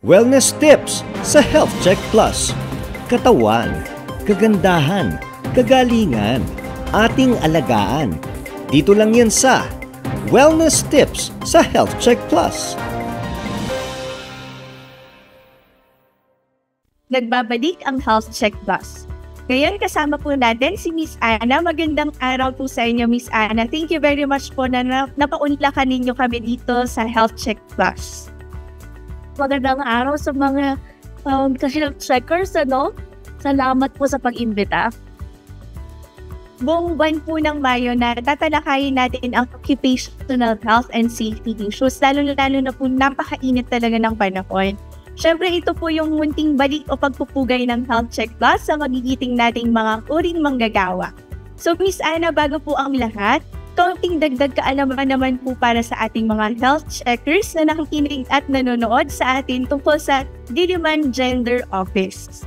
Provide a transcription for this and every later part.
Wellness tips sa Health Check Plus. Katawan, kagandahan, kagalingan, ating alagaan. Dito lang yan sa Wellness tips sa Health Check Plus. Nagbabalik ang Health Check Plus. Ngayon kasama po natin si Miss Ana. Magandang araw po sa inyo Miss Ana. Thank you very much po na napaunlakan ninyo kami dito sa Health Check Plus. Magandang araw sa mga um, health checkers, ano? Salamat po sa pag-imbita. Buong buwan po ng Mayo na tatalakayin natin ang occupational health and safety issues, lalo-lalo na po napakainit talaga ng panahon. Siyempre, ito po yung munting balik o pagpupugay ng Health Check Plus sa magigiting nating mga uring manggagawa. So, Miss Ana, bago po ang lahat, konting dagdag kaalaman naman po para sa ating mga health checkers na nakikinig at nanonood sa atin tungkol sa Diliman Gender Office.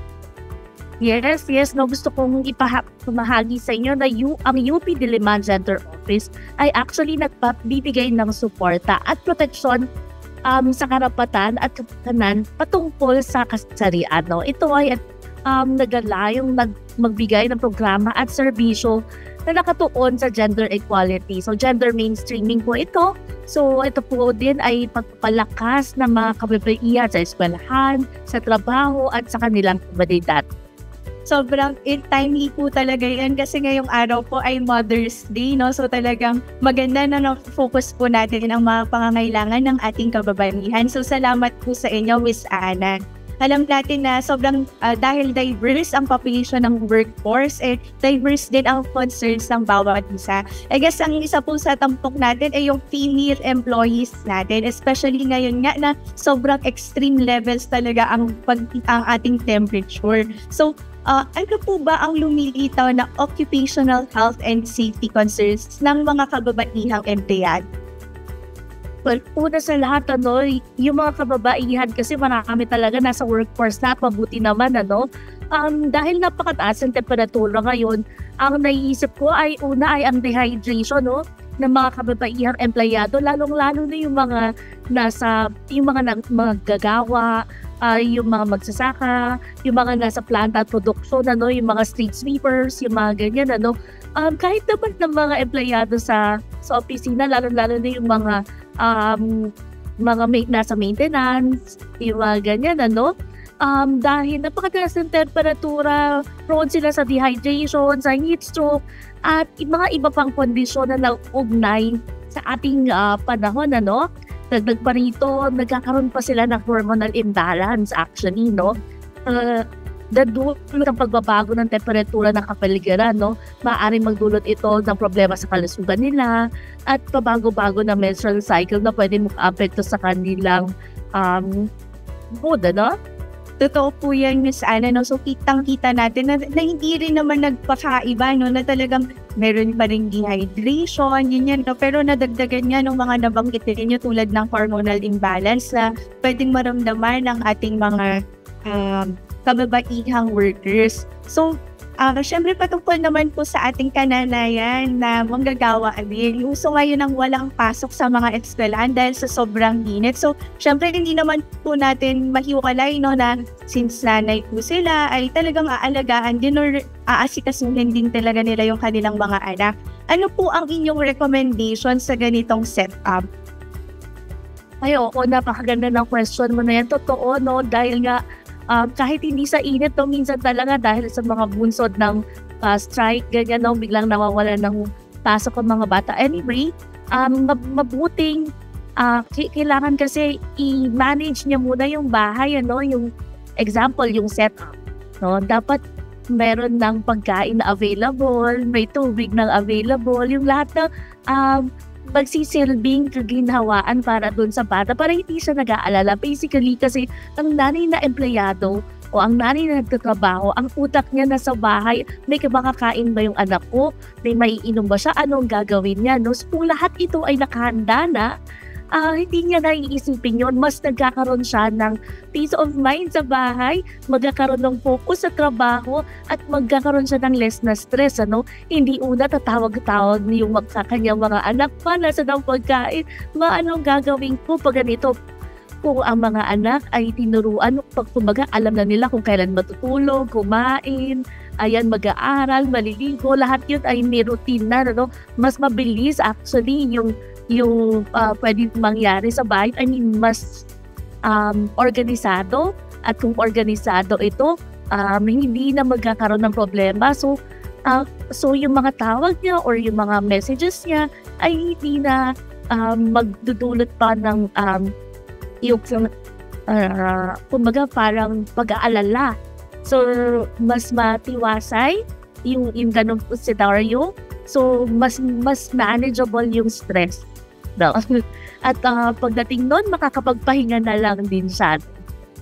Yes, yes, no, gusto kong ipahagi sa inyo na you, ang UP Diliman Gender Office ay actually nagbibigay ng suporta at proteksyon um, sa karapatan at kapakanan patungkol sa kasarian. No? Ito ay um, nagalayong nag magbigay ng programa at serbisyo na nakatuon sa gender equality. So gender mainstreaming po ito. So ito po din ay pagpapalakas ng mga kababaihan sa eskwelahan, sa trabaho at sa kanilang komunidad sobrang it timely po talaga yan kasi ngayong araw po ay Mother's Day, no? So talagang maganda na na-focus po natin ang mga pangangailangan ng ating kababaihan. So salamat po sa inyo, Miss Ana. Alam natin na sobrang uh, dahil diverse ang population ng workforce, eh, diverse din ang concerns ng bawat isa. I guess ang isa po sa tampok natin ay yung female employees natin, especially ngayon nga na sobrang extreme levels talaga ang, pag, ang ating temperature. So, Uh, ano po ba ang lumilitaw na occupational health and safety concerns ng mga kababaihang empleyado? Well, una sa lahat, ano, yung mga kababaihan kasi marami talaga nasa workforce na mabuti naman, ano. Um, dahil napakataas ang temperatura ngayon, ang naiisip ko ay una ay ang dehydration, no? ng mga kababaihang empleyado, lalong-lalo na yung mga nasa, yung mga, mga gagawa, uh, yung mga magsasaka, yung mga nasa planta at production, ano, yung mga street sweepers, yung mga ganyan, ano. Um, kahit naman ng mga empleyado sa sa opisina, lalo-lalo na yung mga um, mga may, nasa maintenance, yung mga ganyan, ano. Um, dahil napakataas ng temperatura, prone sila sa dehydration, sa heat stroke, at mga iba pang kondisyon na naugnay sa ating uh, panahon, ano. Dagdag pa rito, nagkakaroon pa sila ng hormonal imbalance actually, no? Uh, dadulot ng pagbabago ng temperatura ng kapaligiran, no? Maaaring magdulot ito ng problema sa kalusugan nila at pabago-bago na menstrual cycle na pwede mag-apekto sa kanilang um, mood, ano? Totoo po yan, Miss Ana. No? So, kitang-kita natin na, na hindi rin naman nagpakaiba, no? na talagang meron pa rin dehydration, yun yan. No? Pero nadagdagan nga ng mga nabanggit ninyo tulad ng hormonal imbalance na pwedeng maramdaman ng ating mga um, kababaihang workers. So, Uh, Siyempre patungkol naman po sa ating kananayan na manggagawa din. Uso ngayon ng walang pasok sa mga eskwelahan dahil sa sobrang init. So, syempre hindi naman po natin mahiwalay no, na since nanay po sila ay talagang aalagaan din or aasikasuhin din talaga nila yung kanilang mga anak. Ano po ang inyong recommendation sa ganitong setup? Ay, oo, napakaganda ng question mo na yan. Totoo, no? Dahil nga um, kahit hindi sa init, no, minsan talaga dahil sa mga bunsod ng uh, strike, ganyan, no, biglang nawawala ng pasok ang mga bata. Anyway, um, mabuting uh, kailangan kasi i-manage niya muna yung bahay, ano, yung example, yung setup. No? Dapat meron ng pagkain available, may tubig na available, yung lahat ng um, magsisilbing kaginhawaan para doon sa bata para hindi siya nag-aalala. Basically, kasi ang nanay na empleyado o ang nanay na nagtatrabaho, ang utak niya na sa bahay, may makakain ba yung anak ko? May maiinom ba siya? Anong gagawin niya? No? So, kung lahat ito ay nakahanda na, uh, hindi niya naiisipin yon mas nagkakaroon siya ng peace of mind sa bahay, magkakaroon ng focus sa trabaho, at magkakaroon siya ng less na stress. Ano? Hindi una tatawag-tawag yung magkakanyang mga anak pa, nasa ng pagkain, ma gagawin ko pag ganito? kung ang mga anak ay tinuruan, pag kumbaga alam na nila kung kailan matutulog, kumain, ayan, mag-aaral, maliligo, lahat yun ay may routine na, no? Mas mabilis actually yung yung uh, pwede mangyari sa bahay. I mean, mas um, organisado at kung organisado ito, um, hindi na magkakaroon ng problema. So, uh, so yung mga tawag niya or yung mga messages niya ay hindi na um, magdudulot pa ng um, yung uh, kumbaga parang pag-aalala. So, mas matiwasay yung, yung ganong scenario. So, mas mas manageable yung stress. No? At uh, pagdating nun, makakapagpahinga na lang din siya.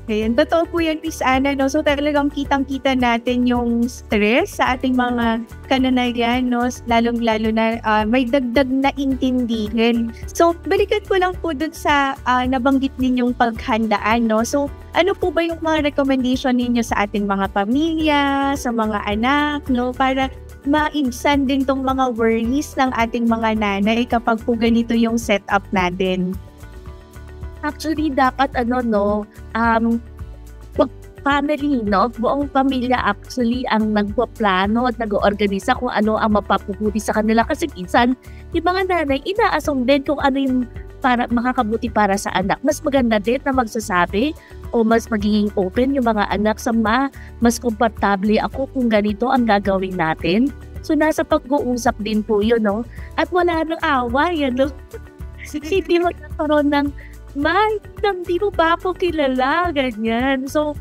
Ayan, totoo po yan, Miss Ana, no? So talagang kitang-kita natin yung stress sa ating mga kananayan, no? Lalong-lalo na uh, may dagdag na intindihin. So, balikan ko lang po dun sa uh, nabanggit ninyong paghandaan, no? So, ano po ba yung mga recommendation ninyo sa ating mga pamilya, sa mga anak, no? Para maibsan din tong mga worries ng ating mga nanay kapag po ganito yung setup natin. Actually, dapat ano, no, um, family, no? Buong pamilya actually ang nagpaplano at nag-oorganisa kung ano ang mapapubuti sa kanila. Kasi minsan, yung mga nanay, inaasong din kung ano yung para makakabuti para sa anak. Mas maganda din na magsasabi o mas magiging open yung mga anak sa ma, mas komportable ako kung ganito ang gagawin natin. So, nasa pag-uusap din po yun, no? At wala nang away, ano? Hindi magkakaroon ng May, hindi mo ba ako kilala? Ganyan. So,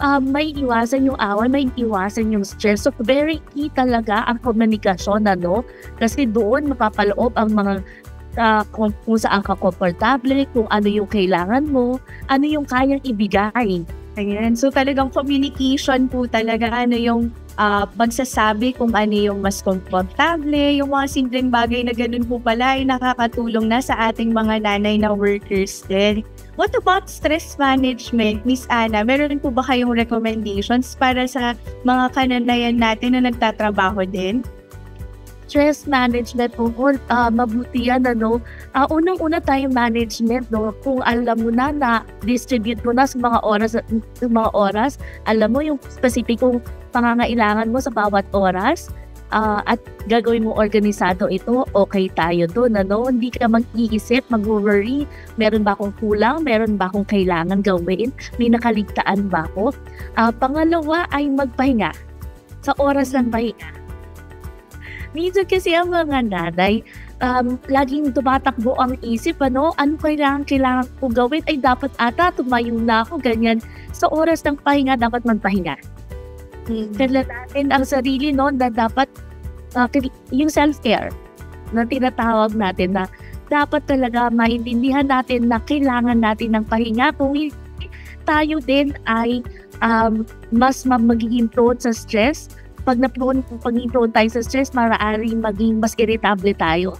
um, may iwasan yung away, may iwasan yung stress. So, very key talaga ang komunikasyon, ano? Kasi doon mapapaloob ang mga uh, kung, kung saan ka komportable, kung ano yung kailangan mo, ano yung kayang ibigay. Ayan. So talagang communication po talaga ano yung uh, magsasabi kung ano yung mas komportable, yung mga simpleng bagay na ganun po pala ay nakakatulong na sa ating mga nanay na workers din. What about stress management, Miss Ana? Meron po ba kayong recommendations para sa mga kananayan natin na nagtatrabaho din? Stress management po, uh, mabuti yan, ano. Uh, unang-una tayong management, no, kung alam mo na na distribute mo na sa mga oras, sa mga oras, alam mo yung specificong pangangailangan mo sa bawat oras, uh, at gagawin mo organisado ito, okay tayo doon. Ano? Hindi ka mag-iisip, mag-worry, meron ba akong kulang, meron ba akong kailangan gawin, may nakaligtaan ba ako. Uh, pangalawa ay magpahinga sa oras ng pahinga Minsan kasi ang mga nanay, um, laging tumatakbo ang isip, ano, ano kailangan, kailangan ko gawin, ay dapat ata tumayong na ako, ganyan. Sa oras ng pahinga, dapat magpahinga. Hmm. Kailan natin ang sarili no, na dapat, uh, yung self-care na tinatawag natin na dapat talaga maintindihan natin na kailangan natin ng pahinga kung tayo din ay um, mas magiging prone sa stress pag na-prone, pag prone tayo sa stress, maaaring maging mas irritable tayo.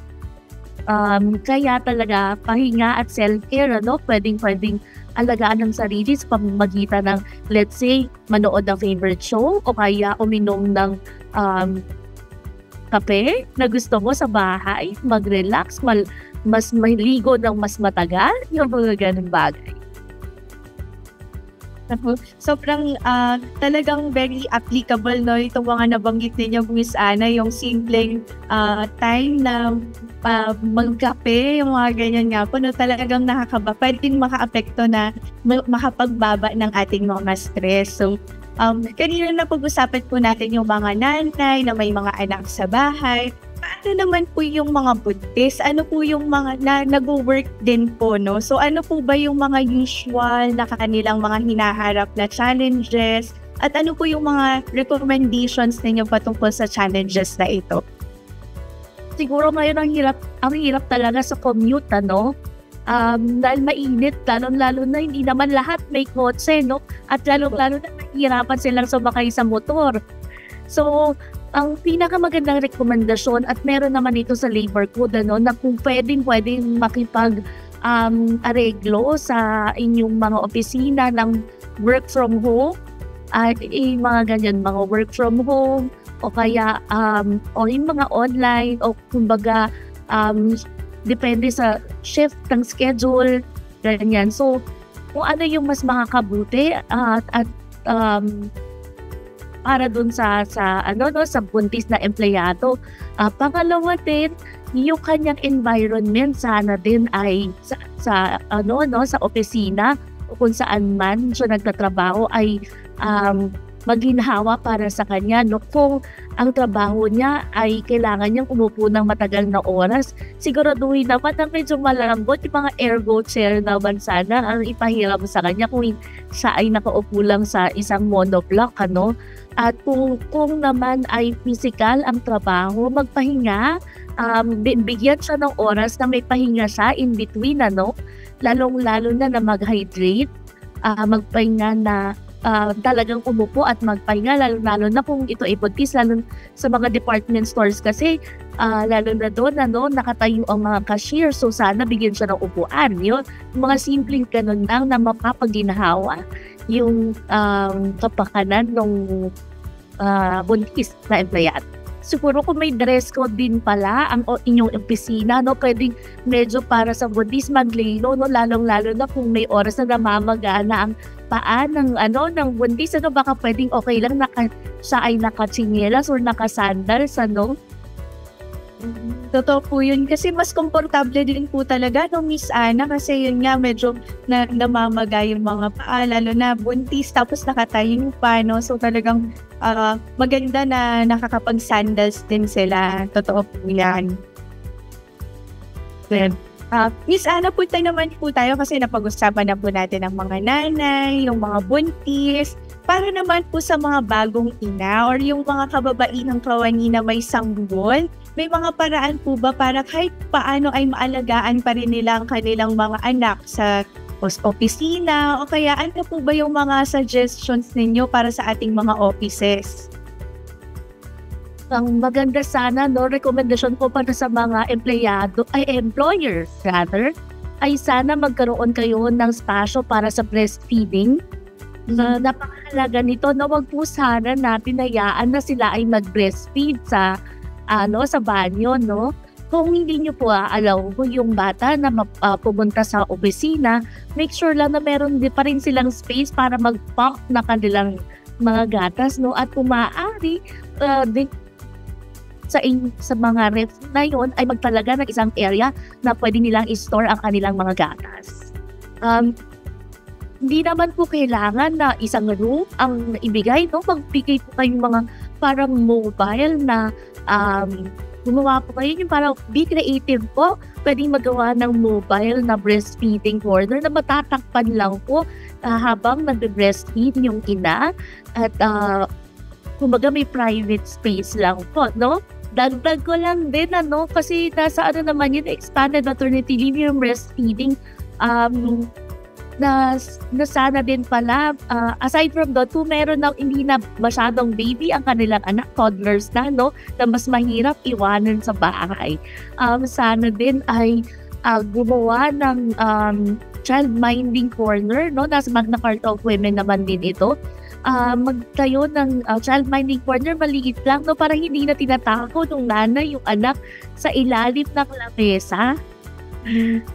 Um, kaya talaga, pahinga at self-care, ano, pwedeng-pwedeng alagaan ng sarili sa pamamagitan ng, let's say, manood ng favorite show o kaya uminom ng um, kape na gusto mo sa bahay, mag-relax, mal, mas maligo ng mas matagal, yung mga ganun bagay. Sobrang uh, talagang very applicable no? Itong mga nabanggit ninyo Miss Ana yung simpleng uh, time na uh, magkape yung mga ganyan nga po no? Talagang nakakaba pwedeng makaapekto na makapagbaba ng ating mga stress. So um, kanina na pag-usapan po natin yung mga nanay na may mga anak sa bahay Paano naman po yung mga buntis? Ano po yung mga na, nag-work din po, no? So ano po ba yung mga usual na kanilang mga hinaharap na challenges? At ano po yung mga recommendations ninyo patungkol sa challenges na ito? Siguro ngayon ang hirap, ang hirap talaga sa commute, ano? Um, dahil mainit, lalo-lalo na hindi naman lahat may kotse, no? At lalo-lalo na nahihirapan silang sumakay sa motor. So, ang pinakamagandang rekomendasyon at meron naman ito sa labor code ano, na kung pwedeng pwedeng makipag um, areglo sa inyong mga opisina ng work from home at eh, mga ganyan mga work from home o kaya um, o yung mga online o kumbaga um, depende sa shift ng schedule ganyan. So kung ano yung mas makakabuti at, at um, para dun sa sa ano no sa buntis na empleyado. Uh, pangalawa din, yung kanyang environment sana din ay sa, sa ano no sa opisina kung saan man siya nagtatrabaho ay um, maginhawa para sa kanya. No? Kung ang trabaho niya ay kailangan niyang umupo ng matagal na oras, siguraduhin naman na medyo malambot yung mga ergo chair naman sana ang ipahiram sa kanya kung siya ay nakaupo lang sa isang monoblock. Ano? At kung, kung naman ay physical ang trabaho, magpahinga, um, bigyan siya ng oras na may pahinga siya in between, ano? lalong-lalo na na mag-hydrate, uh, magpahinga na uh, talagang umupo at magpahinga, lalo-lalo na kung ito ay buntis, lalo sa mga department stores kasi, uh, lalo na doon, ano, nakatayo ang mga cashier, so sana bigyan siya ng upuan. Yun, mga simpleng ganun lang na mapapaginahawa yung um, kapakanan ng uh, buntis na empleyado siguro kung may dress code din pala ang inyong opisina, no, pwedeng medyo para sa buntis maglilo, no, lalong-lalo na kung may oras na namamagana ang paa ng ano ng buntis ano baka pwedeng okay lang naka siya ay nakatsinelas or nakasandals ano Totoo po yun. Kasi mas komportable din po talaga no Miss Ana kasi yun nga medyo na, namamaga yung mga paa lalo na buntis tapos nakatayo pa no. So talagang uh, maganda na nakakapag sandals din sila. Totoo po yan. Then, Uh, Miss Ana, punta naman po tayo kasi napag-usapan na po natin ang mga nanay, yung mga buntis. Para naman po sa mga bagong ina or yung mga kababainang kawani na may sanggol, may mga paraan po ba para kahit paano ay maalagaan pa rin nila ang kanilang mga anak sa opisina o kaya ano po ba yung mga suggestions ninyo para sa ating mga offices? ang maganda sana, no, recommendation ko para sa mga empleyado, ay employers rather, ay sana magkaroon kayo ng spasyo para sa breastfeeding. Na uh, napakahalaga nito na wag po sana natin hayaan na sila ay mag-breastfeed sa ano sa banyo, no? Kung hindi niyo po aalaw po yung bata na uh, pumunta sa opisina, make sure lang na meron din pa rin silang space para mag-pump na kanilang mga gatas, no? At kung maaari, uh, sa, in, sa mga ref na yun ay magtalaga ng isang area na pwede nilang i-store ang kanilang mga gatas. Um, hindi naman po kailangan na isang room ang ibigay, no? Magbigay po kayong mga parang mobile na um, gumawa po kayo yung parang be creative po. Pwedeng magawa ng mobile na breastfeeding corner na matatakpan lang po uh, habang nag-breastfeed yung ina at uh, kumbaga may private space lang po, no? dagdag ko lang din ano kasi nasa ano naman yun expanded maternity leave yung breastfeeding um na, na sana din pala uh, aside from that kung meron na hindi na masyadong baby ang kanilang anak toddlers na no na mas mahirap iwanan sa bahay um sana din ay uh, gumawa ng um, child minding corner no nasa Magna Carta of Women naman din ito uh, magtayo ng uh, child minding corner, maliit lang, no? Para hindi na tinatako ng nanay yung anak sa ilalim ng lamesa.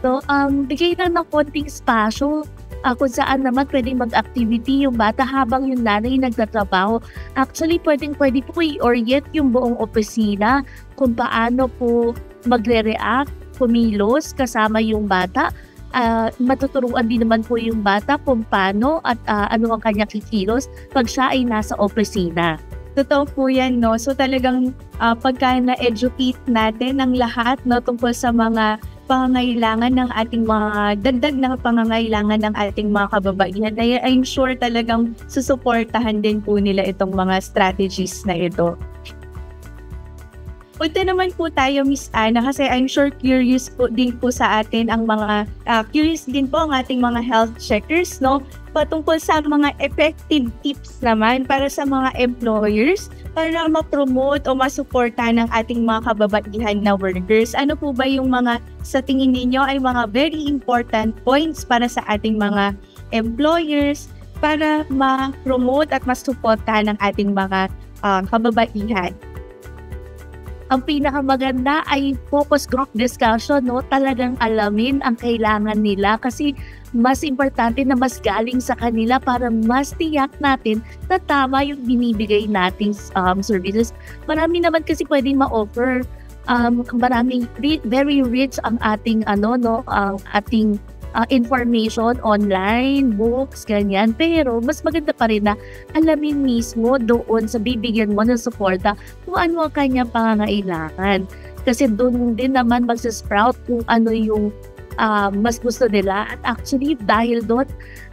So, um, bigay lang ng konting spasyo uh, kung saan naman pwedeng mag-activity yung bata habang yung nanay nagtatrabaho. Actually, pwedeng pwede po i-orient yung buong opisina kung paano po magre-react, kumilos kasama yung bata uh, matuturuan din naman po yung bata kung paano at uh, ano ang kanya kikilos pag siya ay nasa opisina. Totoo po yan, no? So talagang uh, pagka na-educate natin ang lahat no, tungkol sa mga pangangailangan ng ating mga dagdag na pangangailangan ng ating mga kababaihan ay I'm sure talagang susuportahan din po nila itong mga strategies na ito. Punta naman po tayo, Miss Ana, kasi I'm sure curious po din po sa atin ang mga, uh, curious din po ang ating mga health checkers, no? Patungkol sa mga effective tips naman para sa mga employers para ma-promote o masuporta ng ating mga kababaihan na workers. Ano po ba yung mga sa tingin ninyo ay mga very important points para sa ating mga employers para ma-promote at masuporta ng ating mga uh, kababaihan? ang pinakamaganda ay focus group discussion, no? Talagang alamin ang kailangan nila kasi mas importante na mas galing sa kanila para mas tiyak natin na tama yung binibigay nating um, services. Marami naman kasi pwedeng ma-offer. Um, maraming very rich ang ating ano no, ang ating uh, information online, books, ganyan. Pero mas maganda pa rin na alamin mismo doon sa bibigyan mo ng suporta kung ano ang kanyang pangangailangan. Kasi doon din naman magsasprout kung ano yung uh, mas gusto nila. At actually, dahil doon,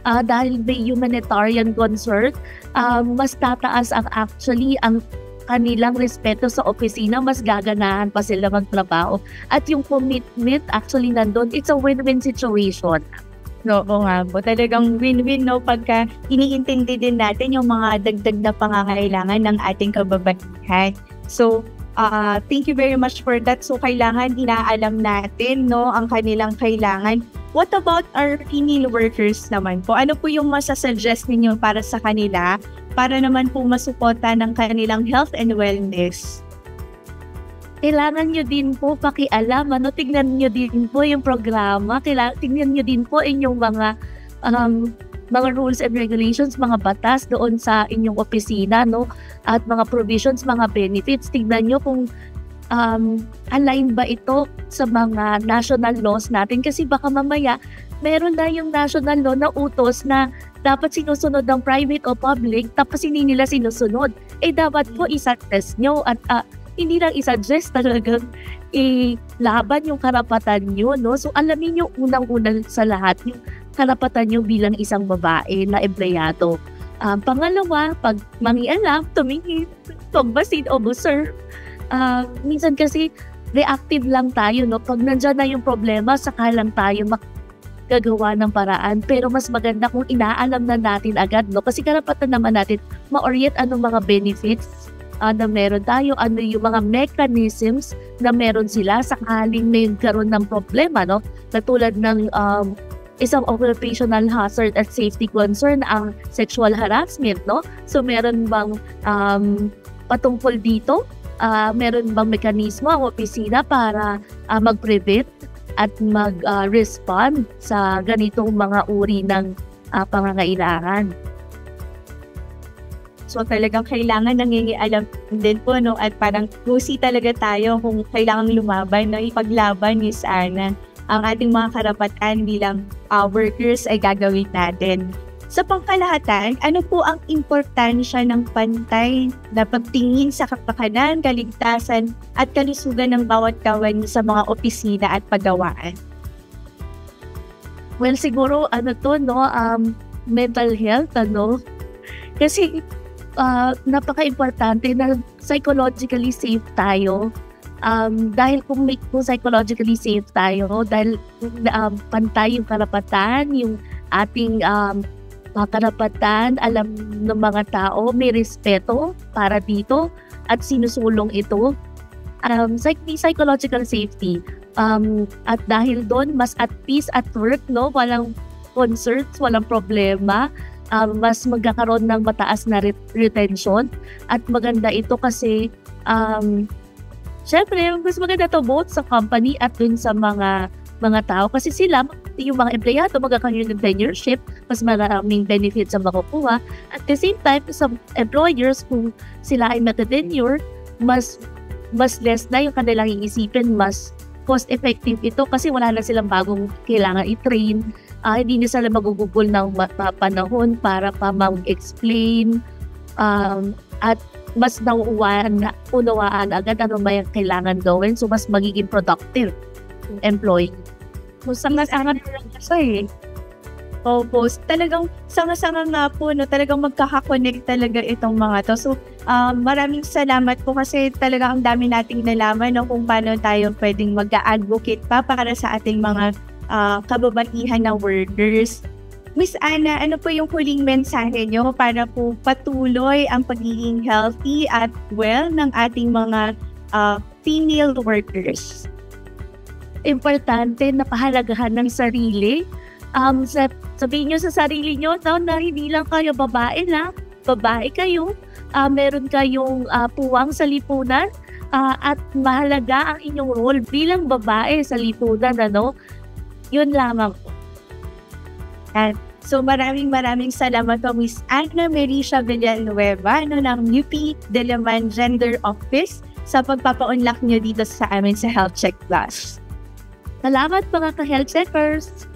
uh, dahil may humanitarian concern, uh, mas tataas ang actually ang kanilang respeto sa opisina, mas gaganahan pa sila magtrabaho. At yung commitment, actually nandun, it's a win-win situation. No, oo nga po. Talagang win-win no pagka iniintindi din natin yung mga dagdag na pangangailangan ng ating kababaihan. So, Uh, thank you very much for that. So, kailangan inaalam natin no, ang kanilang kailangan. What about our female workers naman po? Ano po yung masasuggest ninyo para sa kanila para naman po masuporta ng kanilang health and wellness? Kailangan nyo din po pakialam. Ano, tignan nyo din po yung programa. Kailangan, tignan nyo din po inyong mga um, mga rules and regulations, mga batas doon sa inyong opisina, no? At mga provisions, mga benefits. Tingnan nyo kung um, align ba ito sa mga national laws natin. Kasi baka mamaya, meron na yung national law na utos na dapat sinusunod ng private o public, tapos hindi nila sinusunod. Eh, dapat po isa-test nyo at uh, hindi lang isa-suggest talagang ilaban yung karapatan nyo, no? So, alamin nyo unang-unang sa lahat yung karapatan nyo bilang isang babae na empleyado. Um, pangalawa, pag mangialam, tumingin, pagbasid o buser. Uh, minsan kasi reactive lang tayo, no? Pag nandyan na yung problema, saka lang tayo magagawa ng paraan. Pero mas maganda kung inaalam na natin agad, no? Kasi karapatan naman natin ma-orient anong mga benefits uh, na meron tayo, ano yung mga mechanisms na meron sila sakaling may karoon ng problema, no? Katulad ng um, isang occupational hazard at safety concern ang sexual harassment, no? So, meron bang um, patungkol dito? Uh, meron bang mekanismo ang opisina para uh, mag-prevent at mag-respond uh, sa ganitong mga uri ng uh, pangangailangan? So talagang kailangan nangingialam din po no at parang gusi talaga tayo kung kailangan lumaban no ipaglaban ni Ana ang ating mga karapatan bilang uh, workers ay gagawin natin. Sa pangkalahatan, ano po ang importansya ng pantay na pagtingin sa kapakanan, kaligtasan at kalusugan ng bawat kawan sa mga opisina at pagawaan? Well, siguro ano to, no, um, mental health, ano, kasi uh, napaka-importante na psychologically safe tayo um, dahil kung, may, kung psychologically safe tayo, dahil um, pantay yung karapatan, yung ating um, karapatan, alam ng mga tao, may respeto para dito at sinusulong ito. Um, psych- psychological safety. Um, at dahil doon, mas at peace at work, no? Walang concerns, walang problema. Um, mas magkakaroon ng mataas na re- retention. At maganda ito kasi um, syempre, mas maganda to both sa company at dun sa mga mga tao kasi sila, yung mga empleyado magkakaroon ng tenureship, mas maraming benefits ang makukuha. At the same time, sa employers, kung sila ay matatenure, mas mas less na yung kanilang iisipin, mas cost-effective ito kasi wala na silang bagong kailangan i-train. Uh, hindi na sila magugugol ng panahon para pa mag-explain um, at mas nauuwaan, unawaan agad ano ba yung kailangan gawin. So, mas magiging productive employee. So, sanga-sanga siya eh. Opo, talagang sama-sama nga po, no, talagang magkakakonect talaga itong mga to. So, um, maraming salamat po kasi talaga ang dami nating nalaman no, kung paano tayo pwedeng mag-advocate pa para sa ating mga uh, kababaihan na workers. Miss Ana, ano po yung huling mensahe nyo para po patuloy ang pagiging healthy at well ng ating mga uh, female workers? Importante na pahalagahan ng sarili. Um, sa, sabihin nyo sa sarili nyo no, na hindi lang kayo babae na, babae kayo, uh, meron kayong uh, puwang sa lipunan, uh, at mahalaga ang inyong role bilang babae sa lipunan, ano? Yun lamang And so maraming maraming salamat po Miss Anna Merisha Villanueva no, ng UP Diliman Gender Office sa pagpapaunlak niyo dito sa amin sa Health Check Plus. Salamat mga ka-health checkers!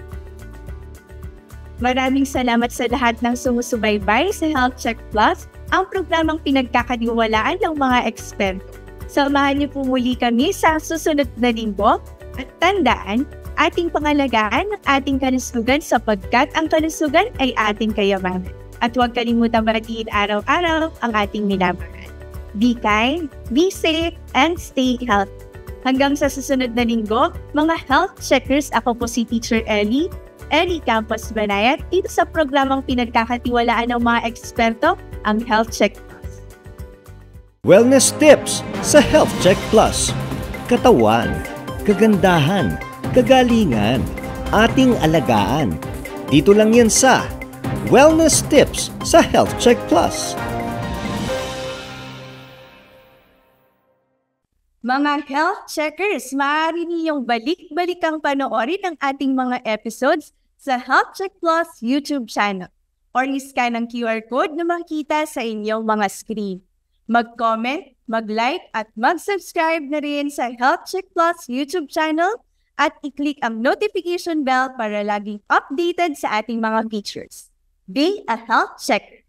Maraming salamat sa lahat ng sumusubaybay sa Health Check Plus, ang programang pinagkakaniwalaan ng mga eksperto. Samahan niyo po muli kami sa susunod na linggo at tandaan, ating pangalagaan ang ating kalusugan sapagkat ang kalusugan ay ating kayamanan. At huwag kalimutan batiin araw-araw ang ating minamahal. Be kind, be safe, and stay healthy. Hanggang sa susunod na linggo, mga health checkers, ako po si Teacher Ellie, Ellie Campos Banayat, dito sa programang pinagkakatiwalaan ng mga eksperto, ang Health Check Plus. Wellness tips sa Health Check Plus. Katawan, kagandahan, kagalingan, ating alagaan. Dito lang yan sa Wellness Tips sa Health Check Plus. Mga health checkers, maaari niyong balik-balikang panoorin ang ating mga episodes sa Health Check Plus YouTube channel or iscan ang QR code na makikita sa inyong mga screen. Mag-comment, mag-like at mag-subscribe na rin sa Health Check Plus YouTube channel at i-click ang notification bell para laging updated sa ating mga features. Be a health checker!